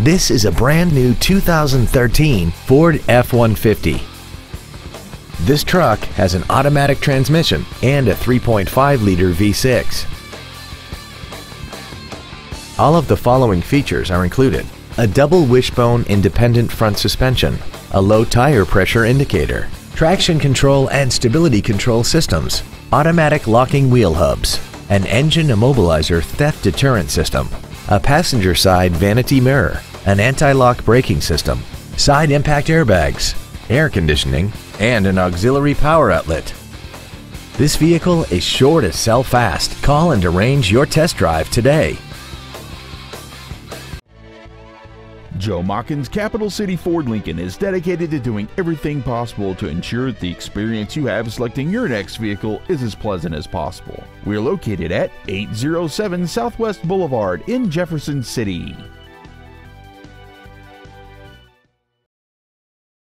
This is a brand new 2013 Ford F-150. This truck has an automatic transmission and a 3.5-liter V6. All of the following features are included. A double wishbone independent front suspension, a low tire pressure indicator, traction control and stability control systems, automatic locking wheel hubs, an engine immobilizer theft deterrent system, a passenger side vanity mirror, an anti-lock braking system, side impact airbags, air conditioning, and an auxiliary power outlet. This vehicle is sure to sell fast. Call and arrange your test drive today. Joe Machens Capital City Ford Lincoln is dedicated to doing everything possible to ensure that the experience you have selecting your next vehicle is as pleasant as possible. We're located at 807 Southwest Boulevard in Jefferson City.